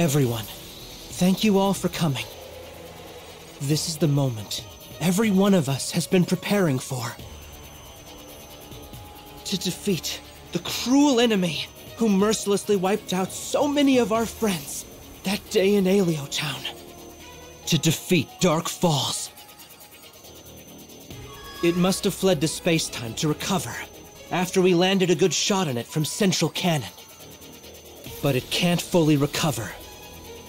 Everyone, thank you all for coming. This is the moment every one of us has been preparing for. To defeat the cruel enemy who mercilessly wiped out so many of our friends that day in Aelio Town. To defeat Dark Falz. It must have fled to space-time to recover after we landed a good shot on it from Central Cannon. But it can't fully recover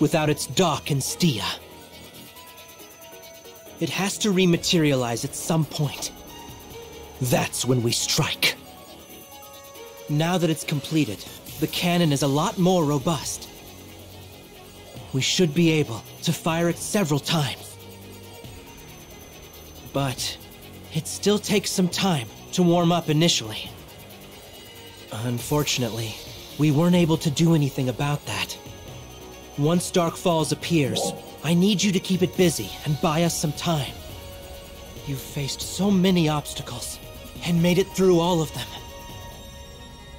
without its dock and Stia. It has to rematerialize at some point. That's when we strike. Now that it's completed, the cannon is a lot more robust. We should be able to fire it several times. But it still takes some time to warm up initially. Unfortunately, we weren't able to do anything about that. Once Dark Falz appears, I need you to keep it busy and buy us some time. You've faced so many obstacles, and made it through all of them.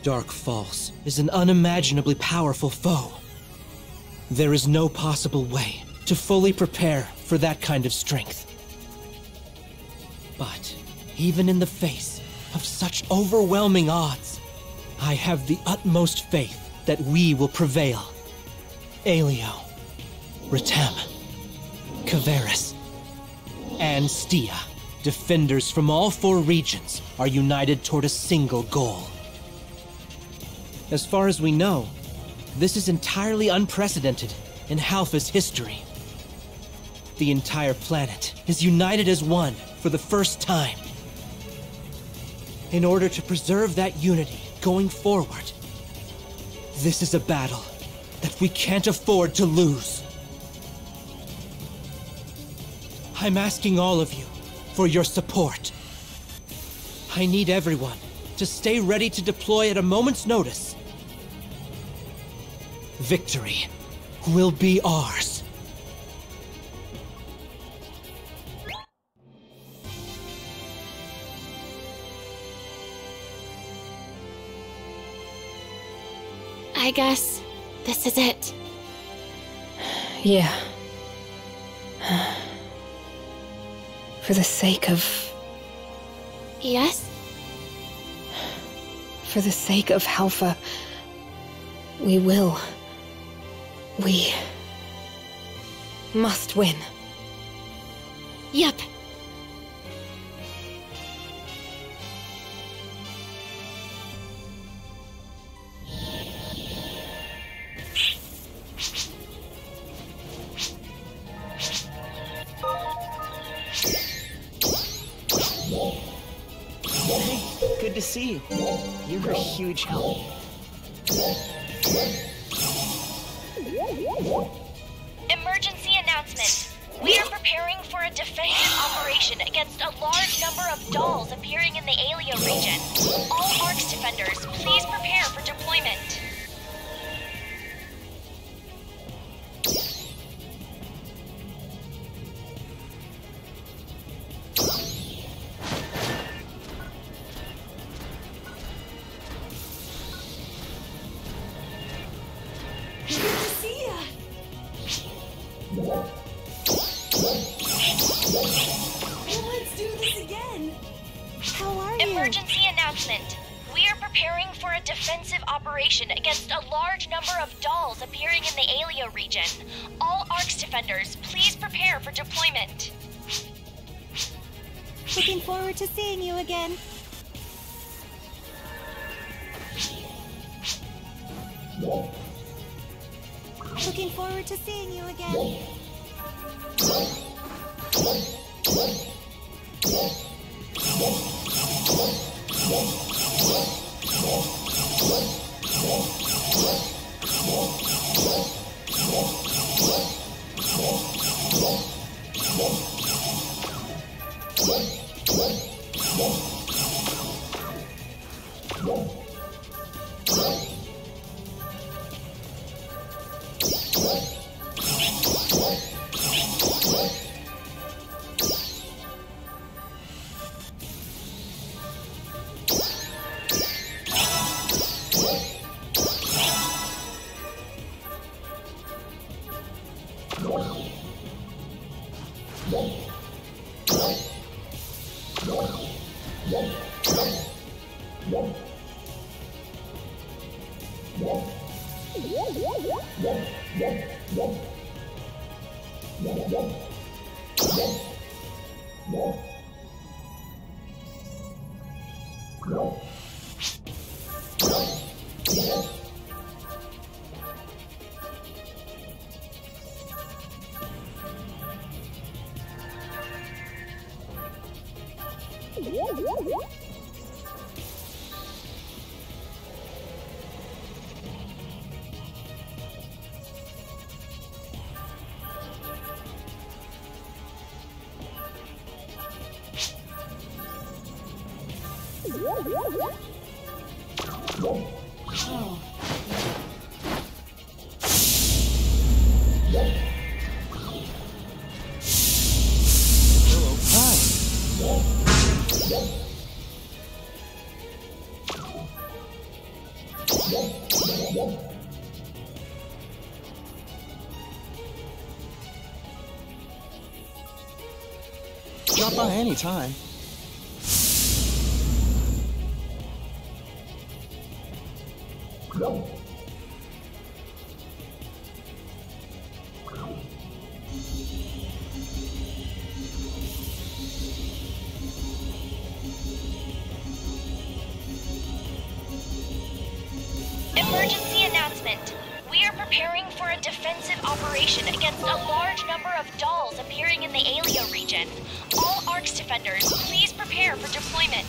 Dark Falz is an unimaginably powerful foe. There is no possible way to fully prepare for that kind of strength. But even in the face of such overwhelming odds, I have the utmost faith that we will prevail. Aelio, Retem, Kvaris, and Stia, defenders from all four regions, are united toward a single goal. As far as we know, this is entirely unprecedented in Halpha's history. The entire planet is united as one for the first time. In order to preserve that unity going forward, this is a battle that we can't afford to lose. I'm asking all of you for your support. I need everyone to stay ready to deploy at a moment's notice. Victory will be ours. I guess this is it. Yeah. For the sake of. Yes? For the sake of Halpha. We will. We. must win. Yep. Huge help. Drop any time. Emergency announcement. We are preparing for a defensive operation against a large number of dolls appearing in the Aelio region. All ARKS defenders, please prepare for deployment.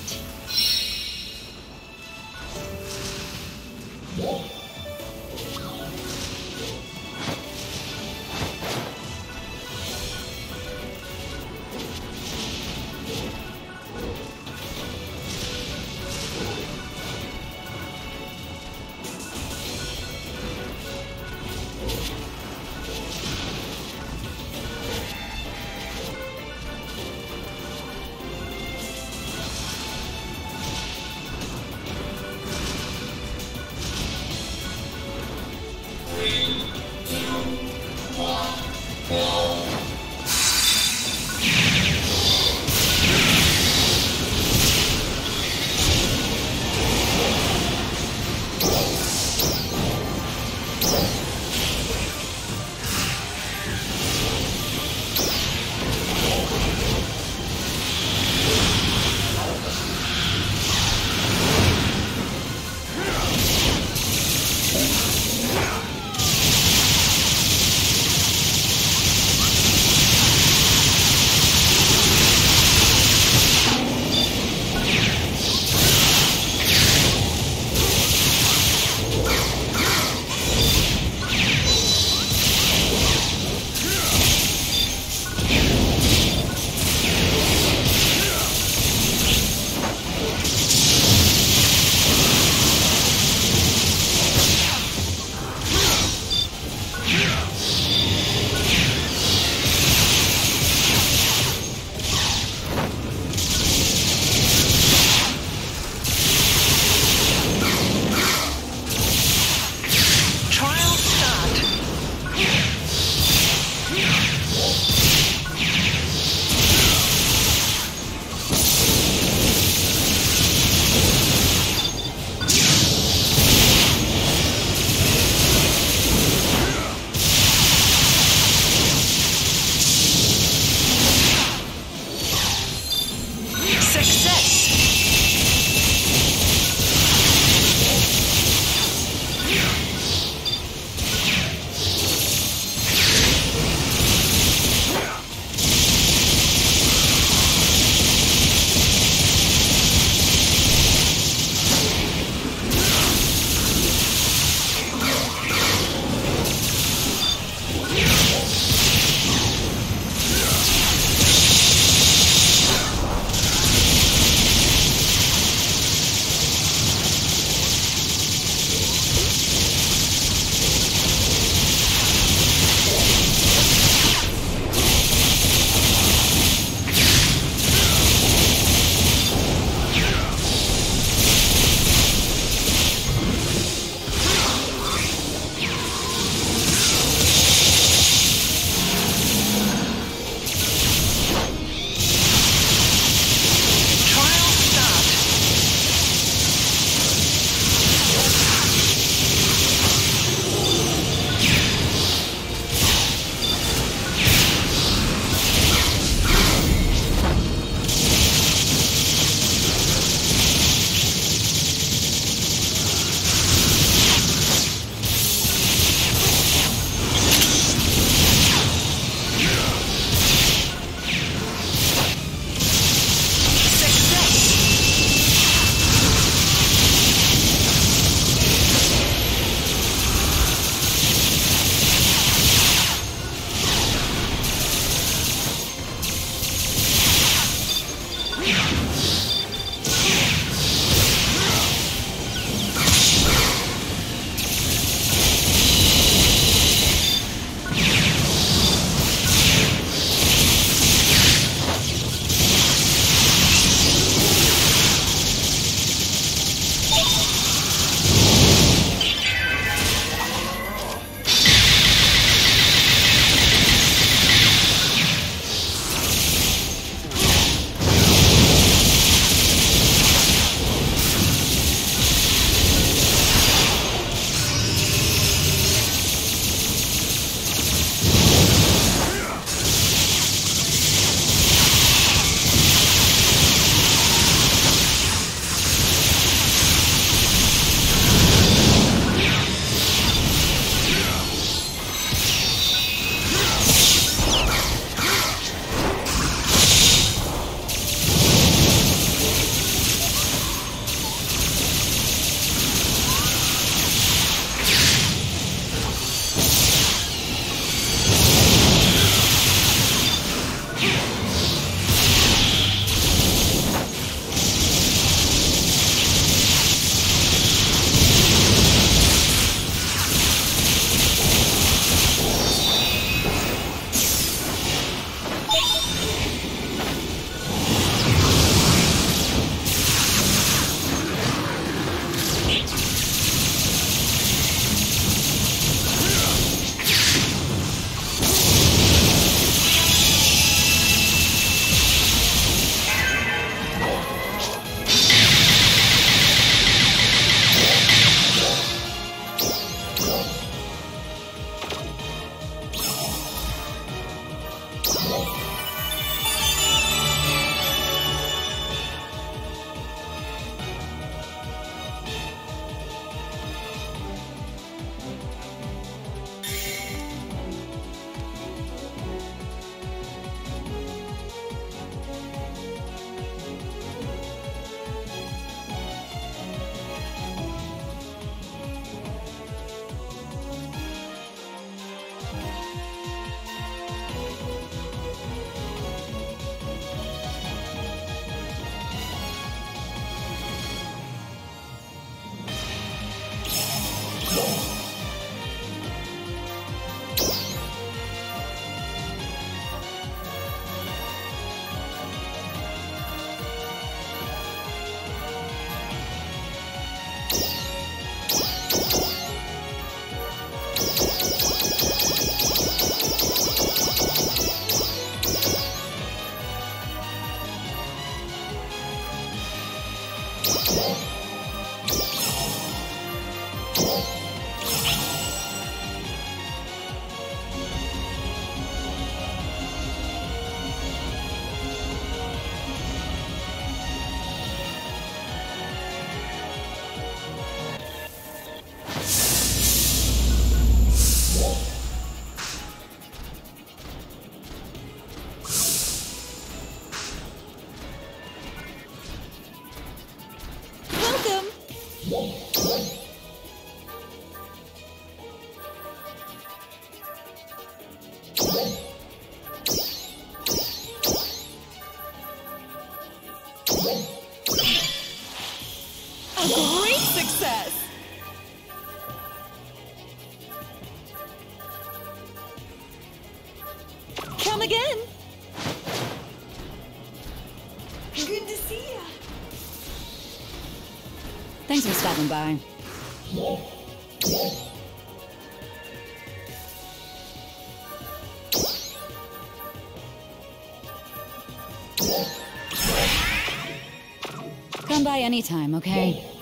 Yeah. Thanks for stopping by. Come by anytime, okay?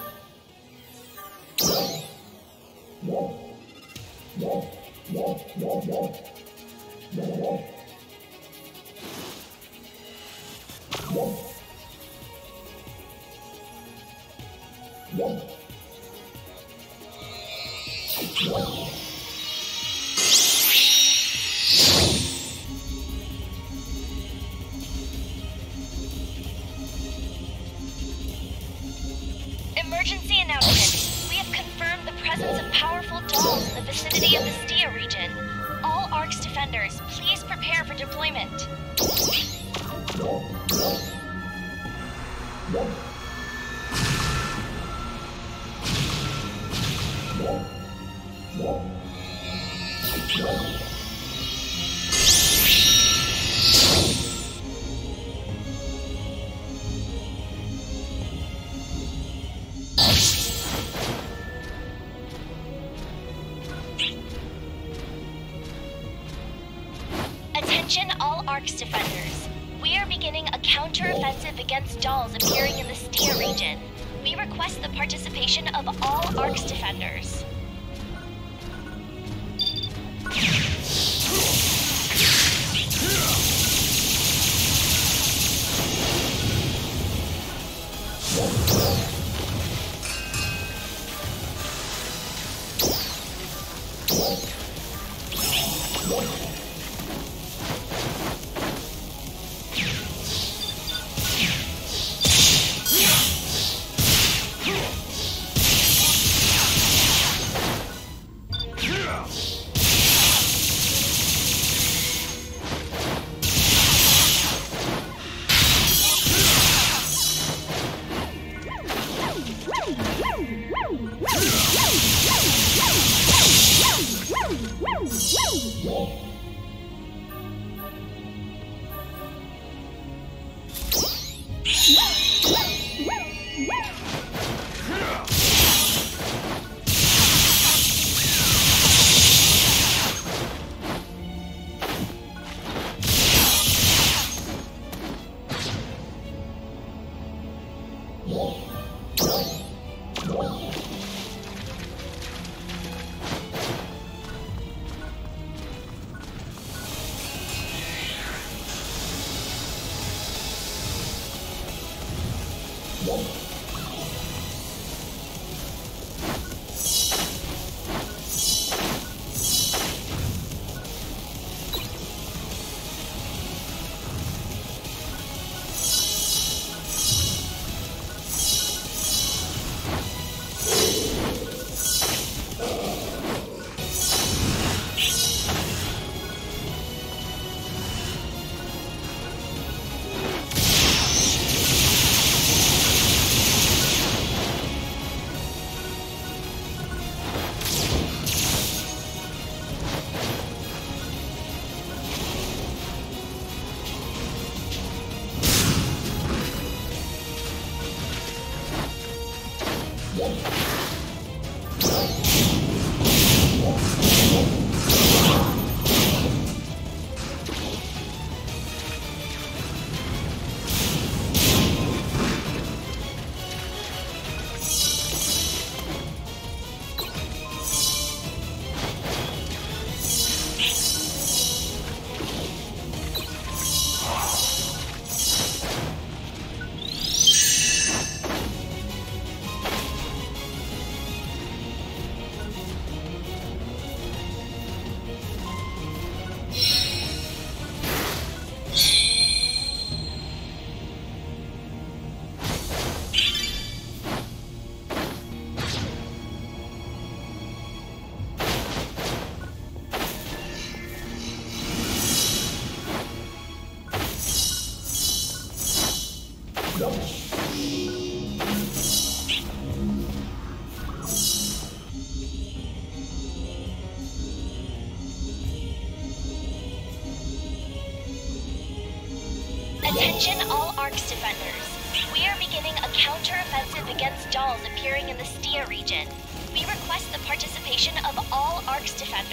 ARKS defenders. We are beginning a counter-offensive against dolls appearing in the Stia region. We request the participation of all ARKS defenders.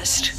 PSE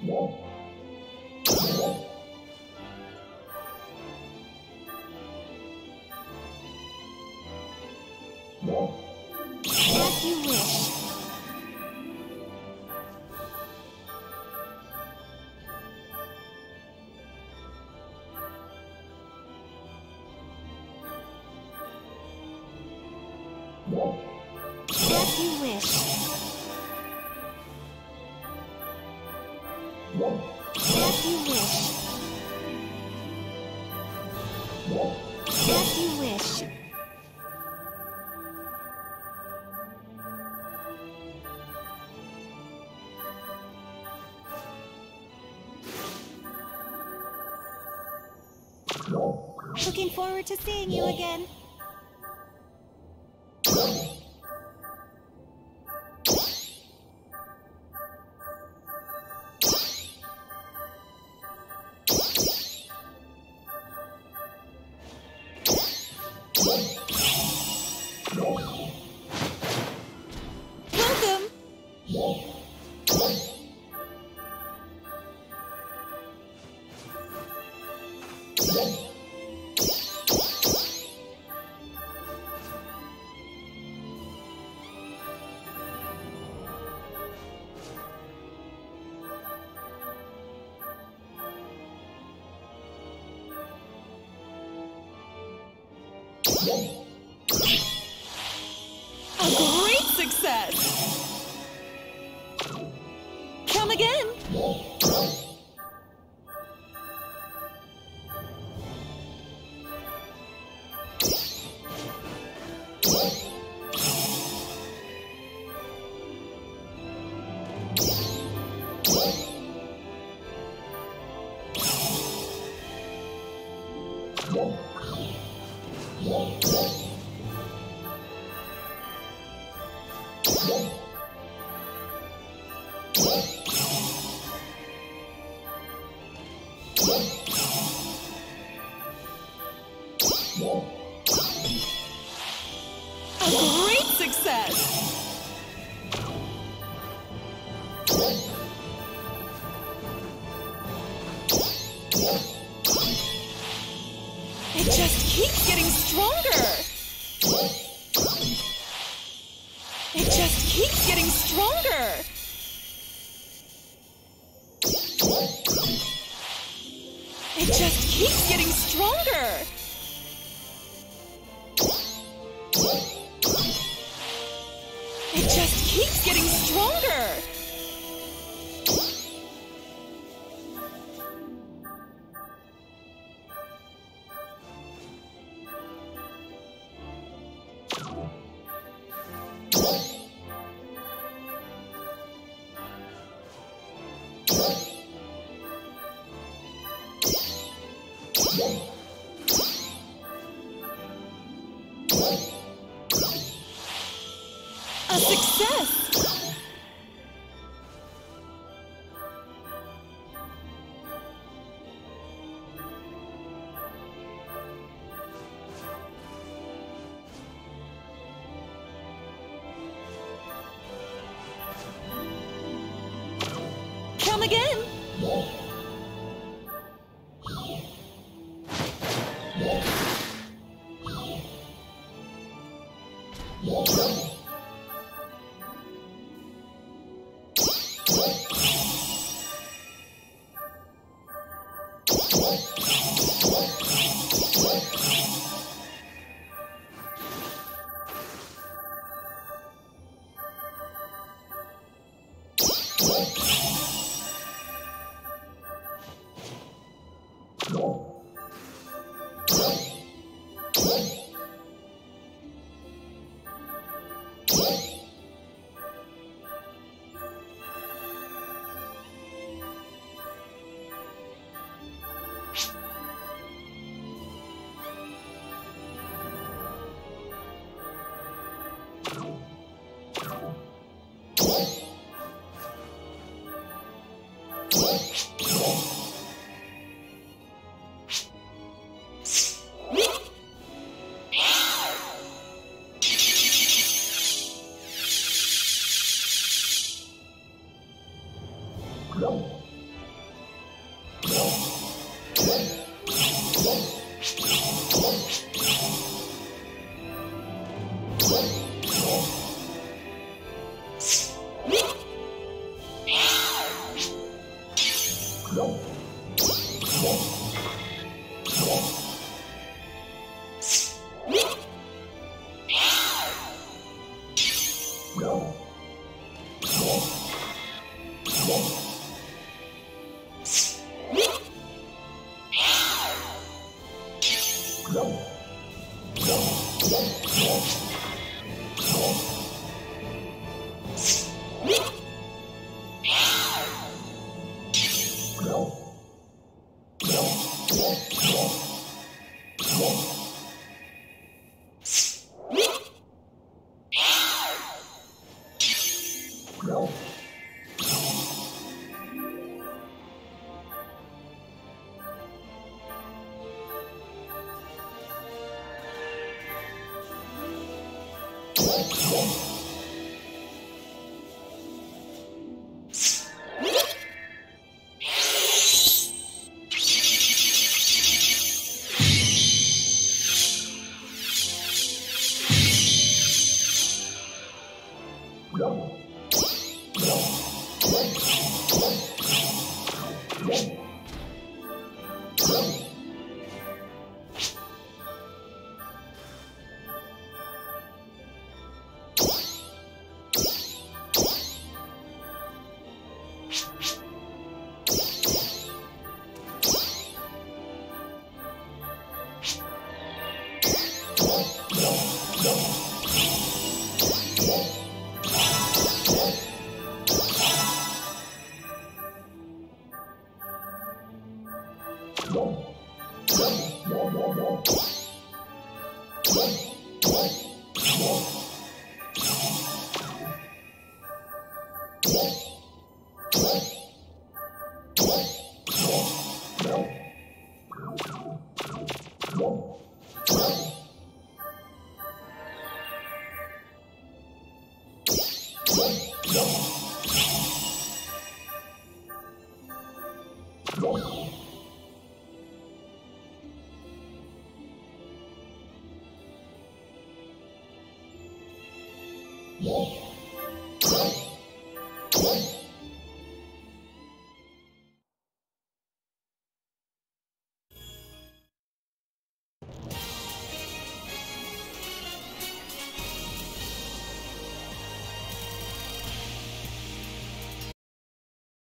As Looking forward to seeing you again. A Again!